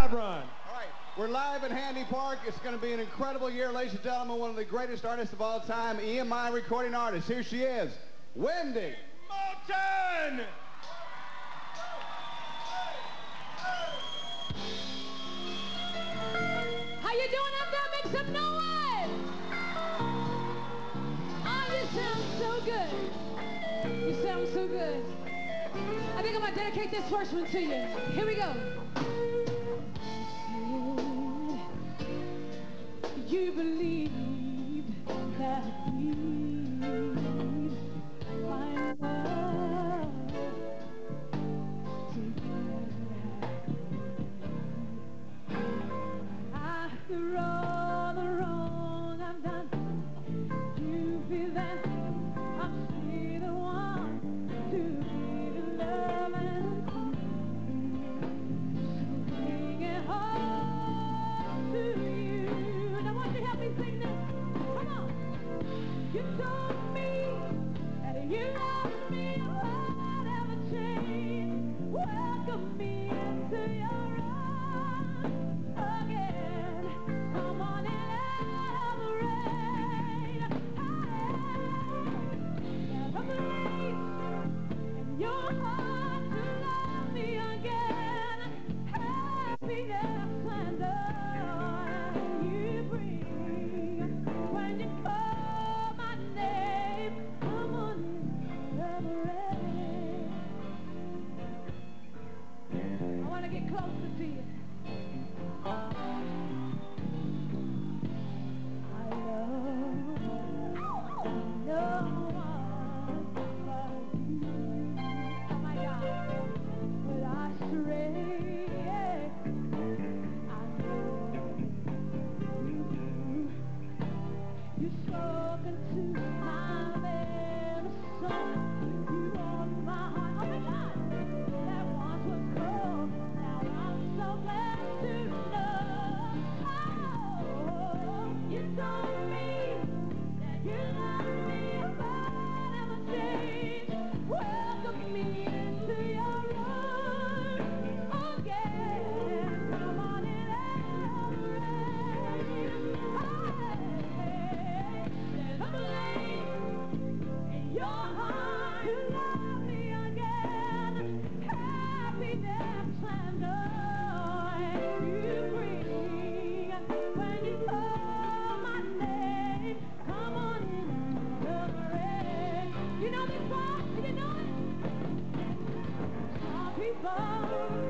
job, Ron. All right, we're live in Handy Park. It's going to be an incredible year, ladies and gentlemen. One of the greatest artists of all time, EMI recording artist. Here she is, Wendy Moten. How you doing up there? Make some noise. Oh, you sound so good. You sound so good. I think I'm going to dedicate this first one to you. Here we go. you believe You told me that you loved me. Oh. to my Minnesota. people.